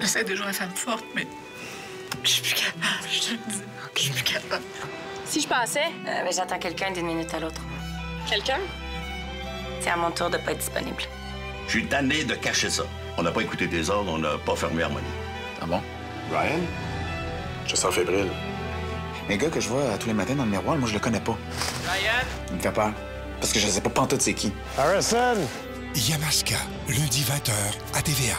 J'essaie de jouer la femme forte, mais je suis plus capable. Je te le dis, je suis plus capable. Si je passais, Euh, J'attends quelqu'un d'une minute à l'autre. quelqu'un? C'est à mon tour de pas être disponible. Je suis tanné de cacher ça. On n'a pas écouté des ordres, on n'a pas fermé Harmonie. Ah bon? Ryan? Je sens fébrile. Un gars que je vois euh, tous les matins dans le miroir, moi, je le connais pas. Ryan? Il me fait peur. Parce que je ne sais pas pantoute c'est qui. Harrison! Yamaska, lundi 20h à TVA.